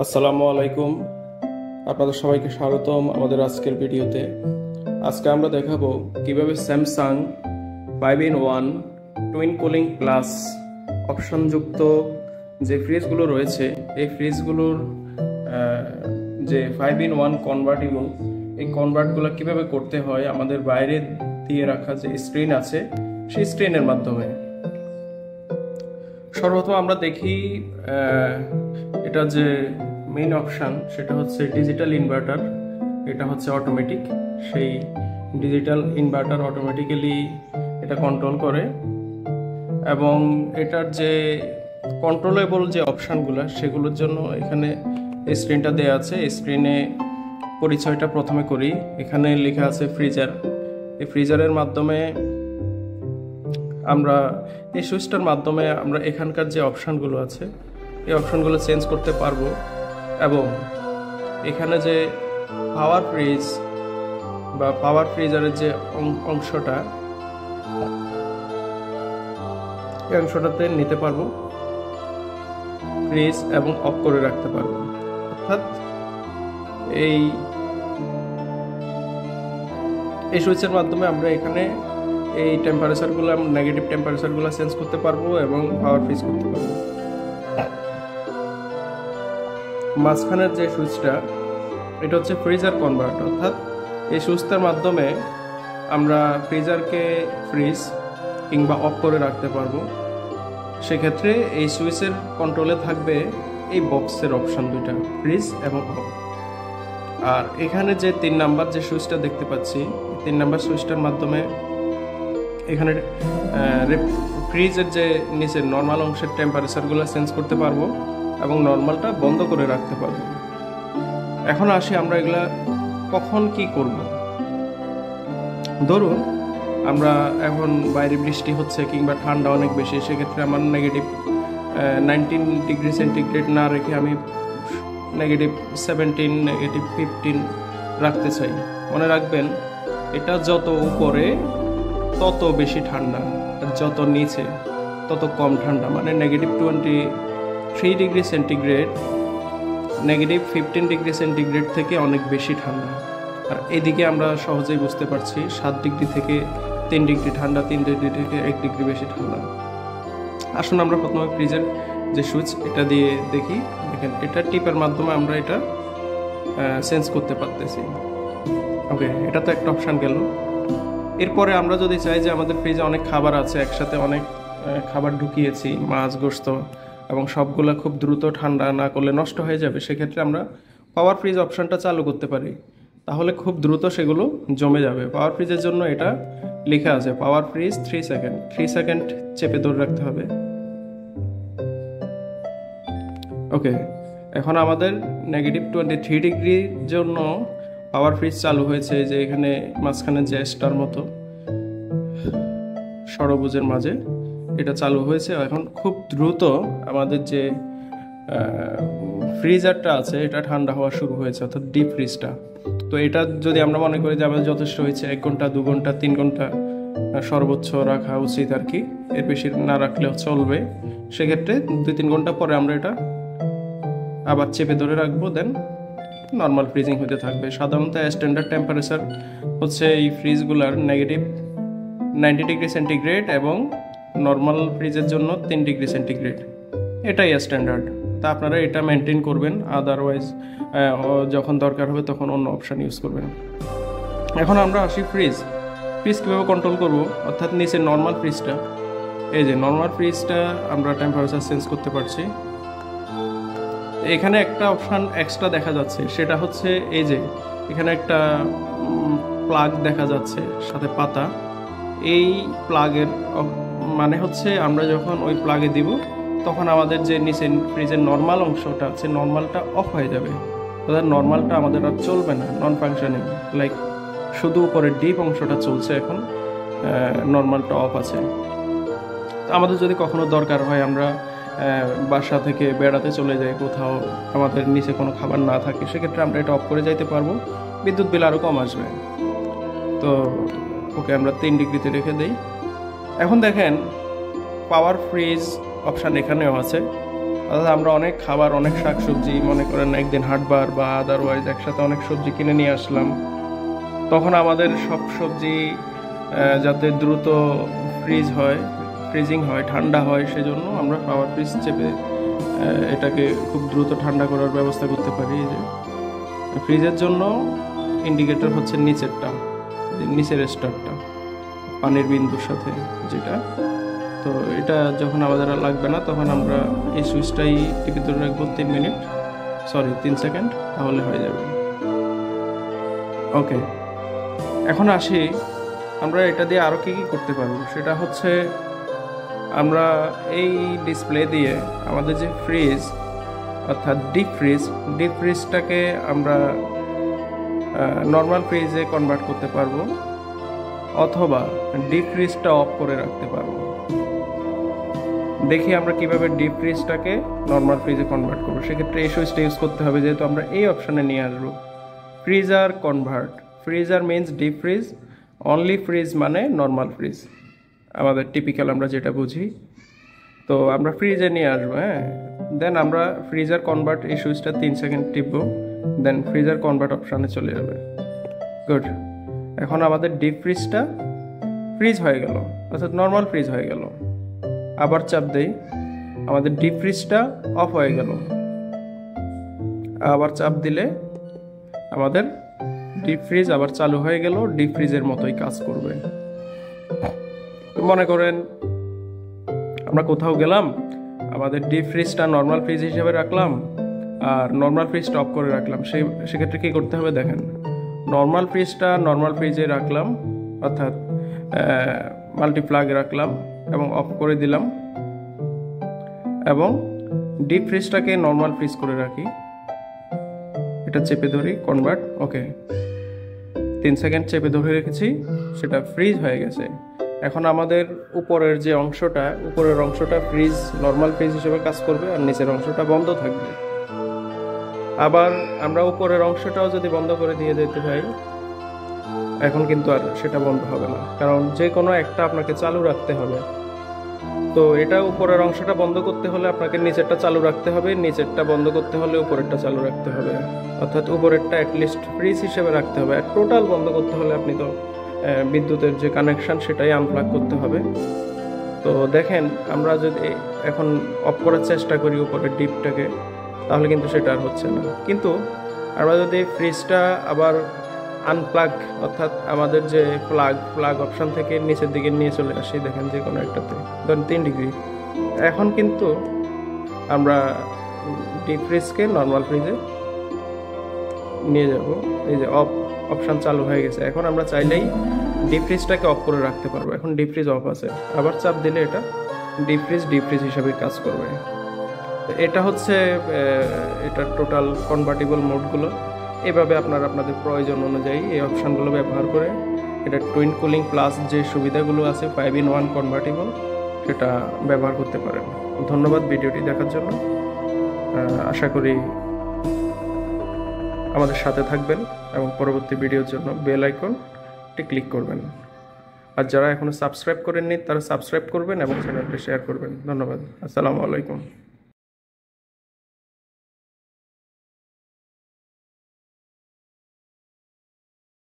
আসসালামু আলাইকুম। আপনাদের সবাইকে স্বাগতম আমাদের আজকের ভিডিওতে। আজকে আমরা দেখাবো কীভাবে Samsung five in one twin cooling plus অপশনযুক্ত যে ফ্রিজগুলো রয়েছে, এই ফ্রিজগুলোর যে ফাইভ ইন ওয়ান কনভার্টেবল এই কনভার্টগুলো কীভাবে করতে হয়, আমাদের বাইরে দিয়ে রাখা যে স্ক্রিন আছে, সেই স্ক্রিনের মাধ্যমে। সর্বপ্রথম আমরা দেখি এটা যে মেইন অপশান সেটা হচ্ছে ডিজিটাল ইনভার্টার এটা হচ্ছে অটোমেটিক সেই ডিজিটাল ইনভার্টার অটোমেটিক্যালি এটা কন্ট্রোল করে। এবং এটার যে কন্ট্রোলেবল যে অপশানগুলো সেগুলোর জন্য এখানে স্ক্রিনটা দেওয়া আছে। স্ক্রিনে পরিচয়টা প্রথমে করি। এখানে লেখা আছে ফ্রিজার এই ফ্রিজারের মাধ্যমে আমরা এই সুইচটার মাধ্যমে আমরা এখানকার যে অপশানগুলো আছে, এই অপশানগুলো চেঞ্জ করতে পারব এবং এখানে যে পাওয়ার ফ্রিজ বা পাওয়ার ফ্রিজারের যে অংশটা, এই অংশটাতে নিতে পারব। ফ্রিজ এবং অফ করে রাখতে পারব। অর্থাৎ এই এই সুইচের মাধ্যমে আমরা এখানে এই টেম্পারেচারগুলো নেগেটিভ টেম্পারেচারগুলো চেঞ্জ করতে পারব এবং পাওয়ার ফ্রিজ করতে পারব। মাঝখানের যে সুইচটা, এটা হচ্ছে ফ্রিজার কনভার্ট অর্থাৎ এই সুইচটার মাধ্যমে আমরা ফ্রিজারকে ফ্রিজ কিংবা অফ করে রাখতে পারব। সেক্ষেত্রে এই সুইচের কন্ট্রোলে থাকবে এই বক্সের অপশান দুইটা ফ্রিজ এবং অফ আর এখানে যে তিন নাম্বার যে সুইচটা দেখতে পাচ্ছি তিন নাম্বার সুইচটার মাধ্যমে এখানে ফ্রিজের যে নিচের নর্মাল অংশের টেম্পারেচারগুলো চেঞ্জ করতে পারব এবং নর্মালটা বন্ধ করে রাখতে পারব। এখন আসি আমরা এগুলা কখন কি করব। ধরুন, আমরা এখন বাইরে বৃষ্টি হচ্ছে কিংবা ঠান্ডা অনেক বেশি, সেক্ষেত্রে আমার নেগেটিভ নাইনটিন ডিগ্রি সেন্টিগ্রেড না রেখে আমি নেগেটিভ সেভেন্টিন নেগেটিভ ফিফটিন রাখতে চাই। মনে রাখবেন, এটা যত উপরে তত বেশি ঠান্ডা, আর যত নিচে, তত কম ঠান্ডা। মানে negative twenty three degree centigrade negative fifteen degree centigrade থেকে অনেক বেশি ঠান্ডা। আর এদিকে আমরা সহজেই বুঝতে পারছি, সাত ডিগ্রি থেকে তিন ডিগ্রি ঠান্ডা, তিন ডিগ্রি থেকে এক ডিগ্রি বেশি ঠান্ডা। আসুন আমরা প্রথমে ফ্রিজের যে সুইচ, এটা দিয়ে দেখি। দেখেন, এটা টিপের মাধ্যমে আমরা এটা চেঞ্জ করতে পারতেছি। ওকে এটা তো একটা অপশান গেল। এরপরে আমরা যদি চাই যে আমাদের ফ্রিজে অনেক খাবার আছে, একসাথে অনেক খাবার ঢুকিয়েছি, মাছ গোস্ত এবং সবগুলো খুব দ্রুত ঠান্ডা না করলে নষ্ট হয়ে যাবে, সেক্ষেত্রে আমরা পাওয়ার ফ্রিজ অপশানটা চালু করতে পারি। তাহলে খুব দ্রুত সেগুলো জমে যাবে। পাওয়ার ফ্রিজের জন্য এটা লেখা আছে power freeze three second three second চেপে ধরে রাখতে হবে। ওকে এখন আমাদের নেগেটিভ টোয়েন্টি থ্রি ডিগ্রির জন্য পাওয়ার ফ্রিজ চালু হয়েছে যে এখানে মাঝখানে যে স্টার মতো সরবুজের মাঝে এটা চালু হয়েছে। এখন খুব দ্রুত আমাদের যে ফ্রিজারটা আছে, এটা ঠান্ডা হওয়া শুরু হয়েছে, অর্থাৎ ডিপ ফ্রিজটা। তো এটা যদি আমরা মনে করি যে আমাদের যথেষ্ট হয়েছে, এক ঘণ্টা, দু ঘণ্টা, তিন ঘণ্টা সর্বোচ্চ রাখা উচিত আর কি। এর বেশি না রাখলেও চলবে। সেক্ষেত্রে দুই, তিন ঘণ্টা পরে আমরা এটা আবার চেপে ধরে রাখব, দেন নর্মাল ফ্রিজিং হতে থাকবে। সাধারণত স্ট্যান্ডার্ড টেম্পারেচার হচ্ছে এই ফ্রিজগুলার নেগেটিভ নাইনটি ডিগ্রি সেন্টিগ্রেড এবং নর্মাল ফ্রিজের জন্য তিন ডিগ্রি সেন্টিগ্রেড এটাই স্ট্যান্ডার্ড তা আপনারা এটা মেনটেন করবেন আদারওয়াইজ যখন দরকার হবে তখন অন্য অপশান ইউজ করবেন। এখন আমরা আসি ফ্রিজ ফ্রিজ কীভাবে কন্ট্রোল করব? অর্থাৎ নিচে নর্মাল ফ্রিজটা এই যে নর্মাল ফ্রিজটা আমরা টেম্পারেচার চেঞ্জ করতে পারছি। এখানে একটা অপশান এক্সট্রা দেখা যাচ্ছে, সেটা হচ্ছে এই যে, এখানে একটা প্লাগ দেখা যাচ্ছে, সাথে পাতা। এই প্লাগের মানে হচ্ছে আমরা যখন ওই প্লাগে দিব, তখন আমাদের যে নিচে ফ্রিজের নর্মাল অংশটা আছে নর্মালটা অফ হয়ে যাবে। অর্থাৎ নর্মালটা আমাদের আর চলবে না নন ফাংশনিং লাইক শুধু উপরে ডিপ অংশটা চলছে এখন নর্মালটা অফ আছে। আমাদের যদি কখনো দরকার হয়, আমরা বাসা থেকে বেড়াতে চলে যাই কোথাও, আমাদের নিচে কোনো খাবার না থাকে, সেক্ষেত্রে আমরা এটা অফ করে যাইতে পারব। বিদ্যুৎ বিল আরও কম আসবে। তো ওকে আমরা তিন ডিগ্রিতে রেখে দেই। এখন দেখেন পাওয়ার ফ্রিজ অপশান এখানেও আছে। অর্থাৎ আমরা অনেক খাবার, অনেক শাকসবজি, মনে করেন একদিন হাটবার বা আদারওয়াইজ একসাথে অনেক সবজি কিনে নিয়ে আসলাম। তখন আমাদের সব সবজি যাতে দ্রুত ফ্রিজ হয় ফ্রিজিং হয়, ঠান্ডা হয়, সেজন্য আমরা পাওয়ার ফ্রিজ চেপে এটাকে খুব দ্রুত ঠান্ডা করার ব্যবস্থা করতে পারি যে। ফ্রিজের জন্য ইন্ডিকেটর হচ্ছে নিচেরটা নিচের স্টারটা পানির বিন্দুর সাথে যেটা। তো এটা যখন আমাদের লাগবে না, তখন আমরা এই সুইচটাই টিপে ধরে রাখব তিন মিনিট সরি তিন সেকেন্ড, তাহলে হয়ে যাবে। ওকে এখন আসি, আমরা এটা দিয়ে আরও কী কী করতে পারব? সেটা হচ্ছে আমরা এই ডিসপ্লে দিয়ে আমাদের যে ফ্রিজ অর্থাৎ ডিপ ফ্রিজ ডিপ ফ্রিজটাকে আমরা নর্মাল ফ্রিজে কনভার্ট করতে পারব, অথবা ডিপ ফ্রিজটা অফ করে রাখতে পারব। দেখি আমরা কীভাবে ডিপ ফ্রিজটাকে নর্মাল ফ্রিজে কনভার্ট করব। সেক্ষেত্রে এই সুইচটা ইউজ করতে হবে, যেহেতু আমরা এই অপশানে নিয়ে আসব। Freezer convert freezer means deep freeze only fridge মানে নর্মাল ফ্রিজ আমাদের টিপিক্যাল আমরা যেটা বুঝি। তো আমরা ফ্রিজে নিয়ে আসব হ্যাঁ? দেন আমরা ফ্রিজার কনভার্ট এই সুইচটা তিন সেকেন্ড টিপবো দেন ফ্রিজার কনভার্ট অপশানে চলে যাবে। গুড এখন আমাদের ডিপ ফ্রিজটা ফ্রিজ হয়ে গেল, অর্থাৎ নর্মাল ফ্রিজ হয়ে গেল। আবার চাপ দেই, আমাদের ডিপ ফ্রিজটা অফ হয়ে গেল। আবার চাপ দিলে আমাদের ডিপ ফ্রিজ আবার চালু হয়ে গেল ডিপ ফ্রিজের মতোই কাজ করবে। মনে করেন, আমরা কোথাও গেলাম, আমাদের ডিপ ফ্রিজটা নর্মাল ফ্রিজ হিসেবে রাখলাম, আর নর্মাল ফ্রিজটা অফ করে রাখলাম। সেই সেক্ষেত্রে কী করতে হবে দেখেন নর্মাল ফ্রিজটা নর্মাল ফ্রিজে রাখলাম, অর্থাৎ মাল্টিপ্লাগ রাখলাম এবং অফ করে দিলাম এবং ডিপ ফ্রিজটাকে নর্মাল ফ্রিজ করে রাখি। এটা চেপে ধরি কনভার্ট ওকে তিন সেকেন্ড চেপে ধরে রেখেছি, সেটা ফ্রিজ হয়ে গেছে। এখন আমাদের উপরের যে অংশটা, উপরের অংশটা ফ্রিজ নর্মাল ফ্রিজ হিসেবে কাজ করবে আর নিচের অংশটা বন্ধ থাকবে। আবার আমরা উপরের অংশটাও যদি বন্ধ করে দিয়ে যেতে চাই এখন কিন্তু আর সেটা বন্ধ হবে না। কারণ যে কোনো একটা আপনাকে চালু রাখতে হবে। তো এটা উপরের অংশটা বন্ধ করতে হলে আপনাকে নিচেরটা চালু রাখতে হবে, নিচেরটা বন্ধ করতে হলে উপরেরটা চালু রাখতে হবে। অর্থাৎ উপরেরটা অ্যাটলিস্ট ফ্রিজ হিসেবে রাখতে হবে। আর টোটাল বন্ধ করতে হলে আপনি তো বিদ্যুতের যে কানেকশন সেটাই আনপ্লাগ করতে হবে। তো দেখেন, আমরা যদি এখন অফ করার চেষ্টা করি উপরের ডিপটাকে, তাহলে কিন্তু সেটা আর হচ্ছে না। কিন্তু আমরা যদি ফ্রিজটা আবার আনপ্লাগ অর্থাৎ আমাদের যে প্লাগ প্লাগ অপশান থেকে নিচের দিকে নিয়ে চলে আসি, দেখেন যে কোনো একটাতে, ধরেন তিন ডিগ্রি। এখন কিন্তু আমরা ডিপ ফ্রিজকে নর্মাল ফ্রিজে নিয়ে যাব। এই যে অফ অপশন চালু হয়ে গেছে। এখন আমরা চাইলেই ডিপ ফ্রিজটাকে অফ করে রাখতে পারব। এখন ডিপ ফ্রিজ অফ আছে। আবার চাপ দিলে এটা ডিপ ফ্রিজ ডিপ ফ্রিজ হিসাবে কাজ করবে। তো এটা হচ্ছে এটা টোটাল কনভার্টেবল মোডগুলো এভাবে আপনারা, আপনাদের প্রয়োজন অনুযায়ী এই অপশানগুলো ব্যবহার করে এটা টুইন কুলিং প্লাস যে সুবিধাগুলো আছে ফাইভ ইন ওয়ান কনভার্টেবল সেটা ব্যবহার করতে পারেন। ধন্যবাদ ভিডিওটি দেখার জন্য। আশা করি আমাদের সাথে থাকবেন। এবং পরবর্তী ভিডিওর জন্য বেল আইকনটি ক্লিক করবেন। আর যারা এখনও সাবস্ক্রাইব করেননি, তারা সাবস্ক্রাইব করবেন এবং চ্যানেলটি শেয়ার করবেন। ধন্যবাদ। আসসালামু আলাইকুম।